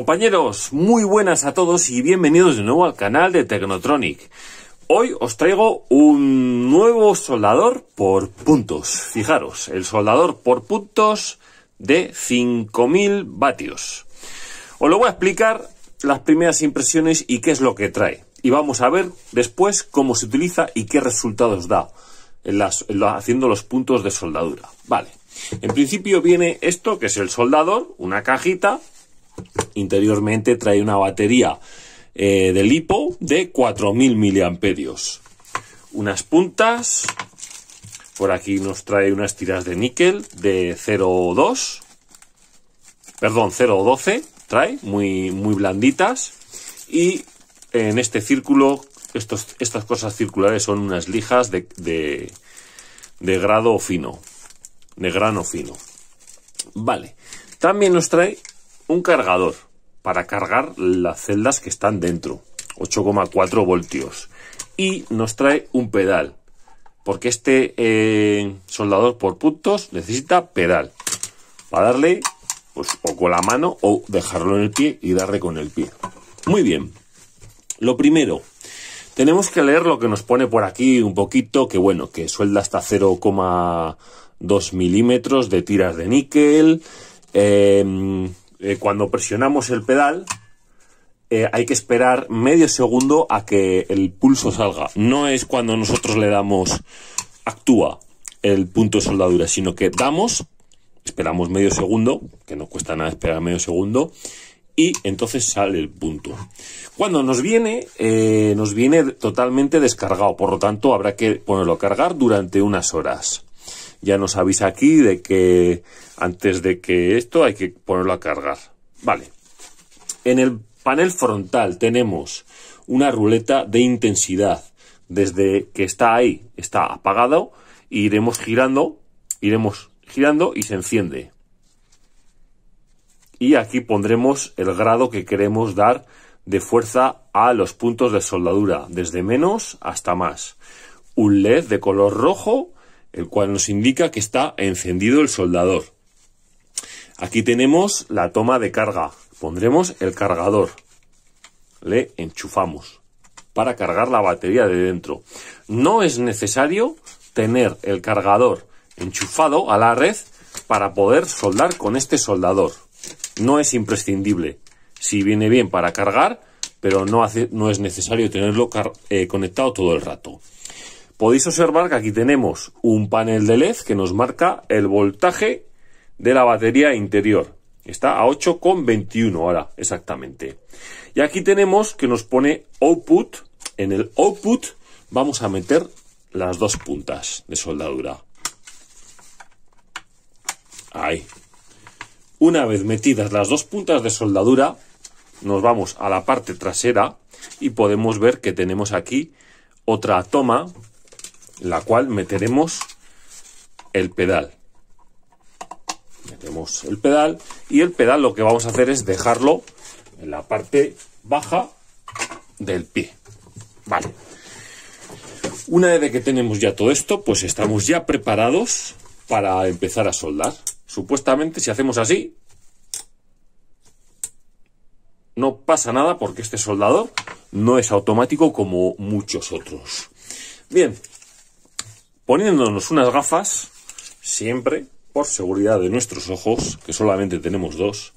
Compañeros, muy buenas a todos y bienvenidos de nuevo al canal de Technotronic. Hoy os traigo un nuevo soldador por puntos. Fijaros, el soldador por puntos de 5000 vatios. Os lo voy a explicar las primeras impresiones y qué es lo que trae. Y vamos a ver después cómo se utiliza y qué resultados da haciendo los puntos de soldadura. Vale. En principio viene esto, que es el soldador, una cajita Interiormente trae una batería eh, de lipo de 4000 miliamperios. Unas puntas. Por aquí nos trae unas tiras de níquel de 0,2. Perdón, 0,12 trae, muy, muy blanditas. Y en este círculo, estos, estas cosas circulares son unas lijas de, de, de grado fino, de grano fino. Vale. También nos trae un cargador para cargar las celdas que están dentro, 8,4 voltios. Y nos trae un pedal, porque este eh, soldador por puntos necesita pedal, para darle pues, o con la mano o dejarlo en el pie y darle con el pie. Muy bien, lo primero, tenemos que leer lo que nos pone por aquí un poquito, que bueno, que suelda hasta 0,2 milímetros de tiras de níquel, eh, eh, cuando presionamos el pedal, eh, hay que esperar medio segundo a que el pulso salga. No es cuando nosotros le damos actúa el punto de soldadura, sino que damos, esperamos medio segundo, que no cuesta nada esperar medio segundo, y entonces sale el punto. Cuando nos viene, eh, nos viene totalmente descargado, por lo tanto habrá que ponerlo a cargar durante unas horas ya nos avisa aquí de que antes de que esto hay que ponerlo a cargar. Vale. En el panel frontal tenemos una ruleta de intensidad. Desde que está ahí, está apagado, iremos girando, iremos girando y se enciende. Y aquí pondremos el grado que queremos dar de fuerza a los puntos de soldadura, desde menos hasta más. Un LED de color rojo el cual nos indica que está encendido el soldador. Aquí tenemos la toma de carga. Pondremos el cargador. Le enchufamos para cargar la batería de dentro. No es necesario tener el cargador enchufado a la red para poder soldar con este soldador. No es imprescindible. Si viene bien para cargar, pero no, hace, no es necesario tenerlo eh, conectado todo el rato. Podéis observar que aquí tenemos un panel de LED que nos marca el voltaje de la batería interior. Está a 8,21 ahora exactamente. Y aquí tenemos que nos pone output. En el output vamos a meter las dos puntas de soldadura. Ahí. Una vez metidas las dos puntas de soldadura, nos vamos a la parte trasera y podemos ver que tenemos aquí otra toma la cual meteremos el pedal. Metemos el pedal y el pedal lo que vamos a hacer es dejarlo en la parte baja del pie. Vale. Una vez que tenemos ya todo esto, pues estamos ya preparados para empezar a soldar. Supuestamente si hacemos así, no pasa nada porque este soldador no es automático como muchos otros. Bien, poniéndonos unas gafas, siempre por seguridad de nuestros ojos, que solamente tenemos dos,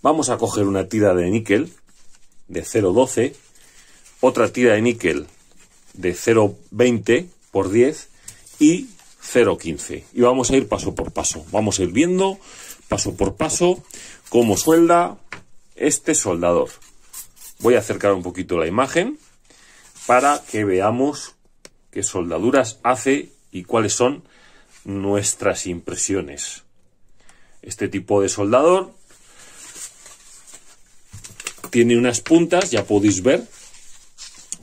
vamos a coger una tira de níquel de 0,12, otra tira de níquel de 0,20 por 10 y 0,15. Y vamos a ir paso por paso. Vamos a ir viendo paso por paso cómo suelda este soldador. Voy a acercar un poquito la imagen para que veamos qué soldaduras hace y cuáles son nuestras impresiones. Este tipo de soldador tiene unas puntas, ya podéis ver,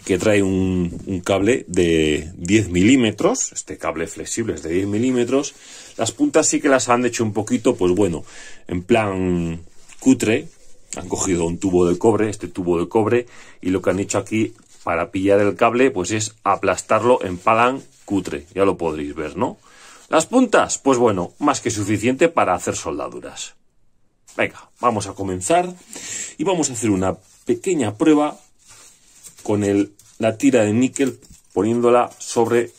que trae un, cable de 10 milímetros, este cable flexible es de 10 milímetros. Las puntas sí que las han hecho un poquito, pues bueno, en plan cutre, han cogido un tubo de cobre, este tubo de cobre, y lo que han hecho aquí para pillar el cable, pues es aplastarlo en palan cutre, ya lo podréis ver, ¿no? Las puntas, pues bueno, más que suficiente para hacer soldaduras. Venga, vamos a comenzar y vamos a hacer una pequeña prueba con el, la tira de níquel poniéndola sobre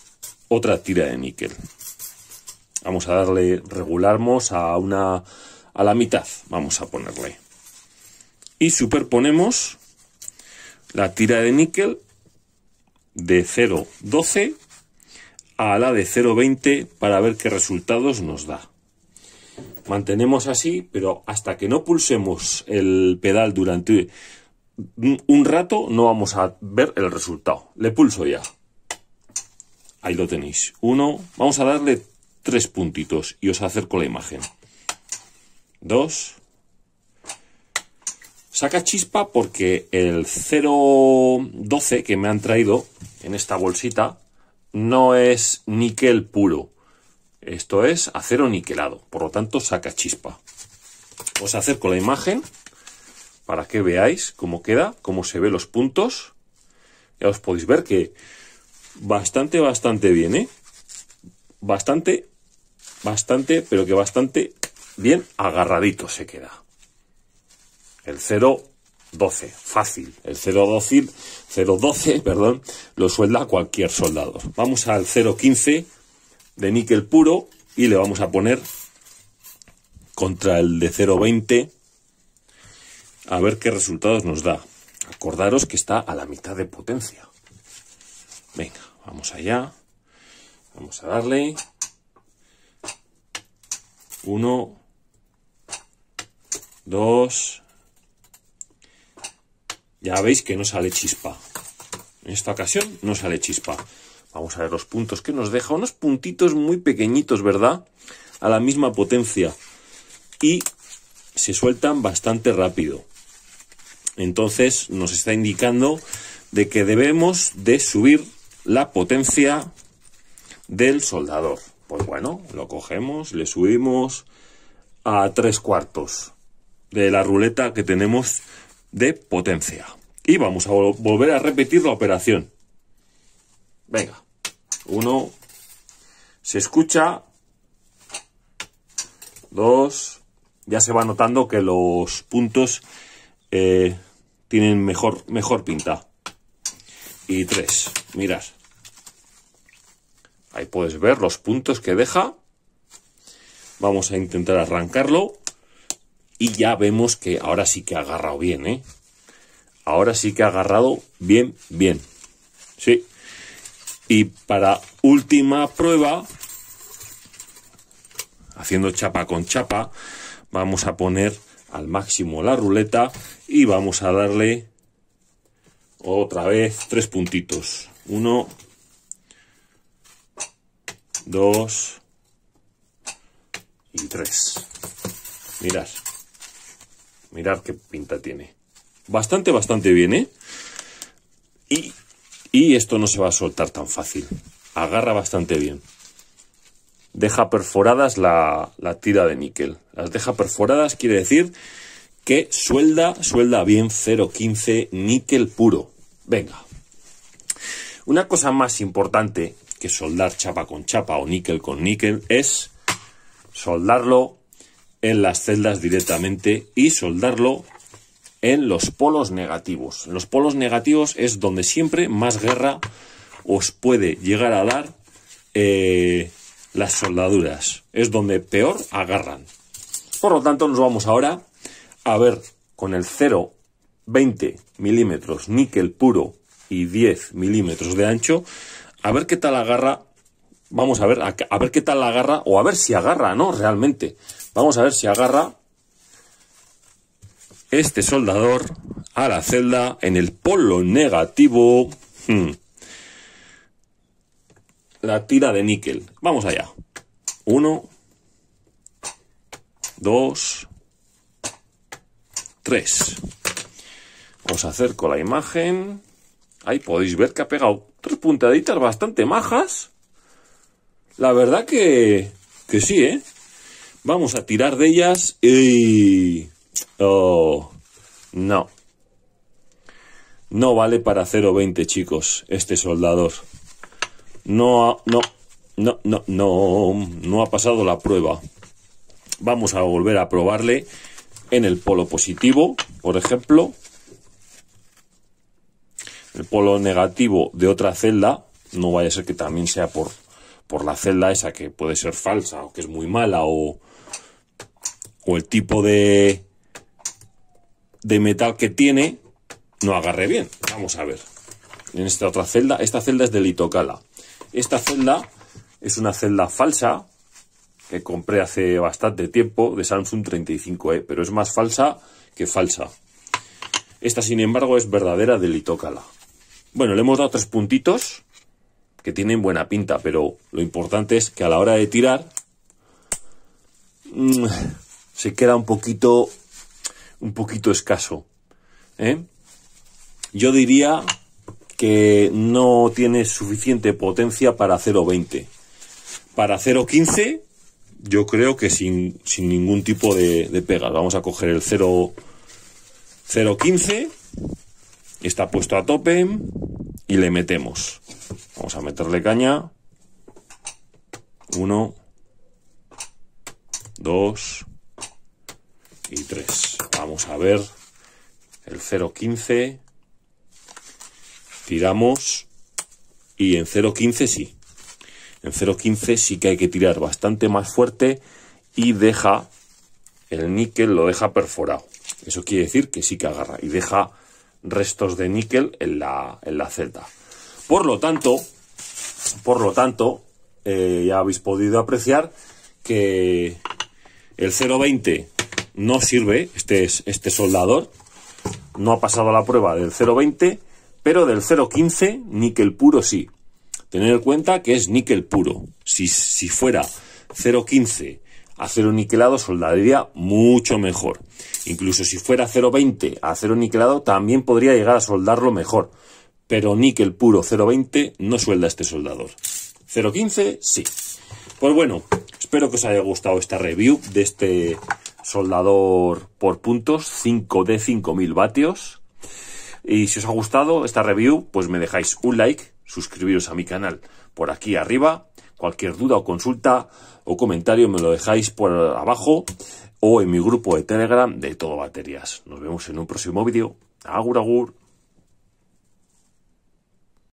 otra tira de níquel. Vamos a darle, regularmos a una, a la mitad, vamos a ponerle. Y superponemos la tira de níquel de 0,12 a la de 0,20 para ver qué resultados nos da. Mantenemos así, pero hasta que no pulsemos el pedal durante un rato no vamos a ver el resultado. Le pulso ya. Ahí lo tenéis. Uno, vamos a darle tres puntitos y os acerco la imagen. Dos. Saca chispa porque el 012 que me han traído en esta bolsita no es níquel puro. Esto es acero niquelado, por lo tanto saca chispa. Os acerco la imagen para que veáis cómo queda, cómo se ven los puntos. Ya os podéis ver que bastante, bastante bien, ¿eh? Bastante, bastante, pero que bastante bien agarradito se queda. El 012, fácil. El 012, 012, perdón, lo suelda cualquier soldador. Vamos al 015 de níquel puro y le vamos a poner contra el de 020 a ver qué resultados nos da. Acordaros que está a la mitad de potencia. Venga, vamos allá. Vamos a darle. Uno. Dos. Ya veis que no sale chispa. En esta ocasión no sale chispa. Vamos a ver los puntos que nos deja. Unos puntitos muy pequeñitos, ¿verdad? A la misma potencia. Y se sueltan bastante rápido. Entonces nos está indicando de que debemos de subir la potencia del soldador. Pues bueno, lo cogemos, le subimos a tres cuartos de la ruleta que tenemos de potencia. Y vamos a volver a repetir la operación. Venga, uno, se escucha, dos, ya se va notando que los puntos eh, tienen mejor, mejor pinta. Y tres, mirad. Ahí puedes ver los puntos que deja. Vamos a intentar arrancarlo. Y ya vemos que ahora sí que ha agarrado bien, ¿eh? Ahora sí que ha agarrado bien, bien. Sí. Y para última prueba, haciendo chapa con chapa, vamos a poner al máximo la ruleta y vamos a darle otra vez tres puntitos. Uno, dos y tres. Mirad. Mirad qué pinta tiene. Bastante, bastante bien, ¿eh? Y, y esto no se va a soltar tan fácil. Agarra bastante bien deja perforadas la, tira de níquel. Las deja perforadas quiere decir que suelda, suelda bien 0,15 níquel puro. Venga. Una cosa más importante que soldar chapa con chapa o níquel con níquel es soldarlo en las celdas directamente y soldarlo en los polos negativos. En los polos negativos es donde siempre más guerra os puede llegar a dar eh, las soldaduras. Es donde peor agarran. Por lo tanto, nos vamos ahora a ver con el 0,20 milímetros níquel puro y 10 milímetros de ancho, a ver qué tal agarra. Vamos a ver, a, ver qué tal agarra, o a ver si agarra, ¿no? Realmente. Vamos a ver si agarra este soldador a la celda en el polo negativo. Hmm la tira de níquel. Vamos allá. Uno, dos, tres. Os acerco la imagen. Ahí podéis ver que ha pegado tres puntaditas bastante majas. La verdad que, que sí, ¿eh? Vamos a tirar de ellas y... Oh, no. No vale para 0.20 chicos, este soldador no, no, no, no, no, no ha pasado la prueba. Vamos a volver a probarle en el polo positivo, por ejemplo, el polo negativo de otra celda, no vaya a ser que también sea por, por la celda esa que puede ser falsa o que es muy mala o, o el tipo de, de metal que tiene no agarre bien. Vamos a ver. En esta otra celda, esta celda es de litocala. Esta celda es una celda falsa que compré hace bastante tiempo de Samsung 35E, pero es más falsa que falsa. Esta, sin embargo, es verdadera de litocala. Bueno, le hemos dado tres puntitos que tienen buena pinta, pero lo importante es que a la hora de tirar mmm, se queda un poquito un poquito escaso. ¿eh? Yo diría que no tiene suficiente potencia para 0.20. Para 0.15 yo creo que sin, sin ningún tipo de, de pegas. Vamos a coger el 0.15. Está puesto a tope y le metemos. Vamos a meterle caña. Uno, dos y tres. Vamos a ver el 0.15. Tiramos y en 0.15 sí. En 0.15 sí que hay que tirar bastante más fuerte y deja el níquel, lo deja perforado. Eso quiere decir que sí que agarra y deja restos de níquel en la, en la celda. Por lo tanto, por lo tanto, eh, ya habéis podido apreciar que el 0.20 no sirve, este, es, este soldador, no ha pasado la prueba del 0.20, pero del 0.15 níquel puro sí. Tener en cuenta que es níquel puro. Si, si fuera 0.15 acero niquelado, soldaría mucho mejor. Incluso si fuera 0.20 acero niquelado, también podría llegar a soldarlo mejor. Pero níquel puro 0.20 no suelda este soldador. 0.15 sí. Pues bueno, espero que os haya gustado esta review de este soldador por puntos 5 de 5000 vatios. Y si os ha gustado esta review, pues me dejáis un like, suscribiros a mi canal por aquí arriba. Cualquier duda o consulta o comentario me lo dejáis por abajo o en mi grupo de Telegram de Todo Baterías. Nos vemos en un próximo vídeo. Agur, agur.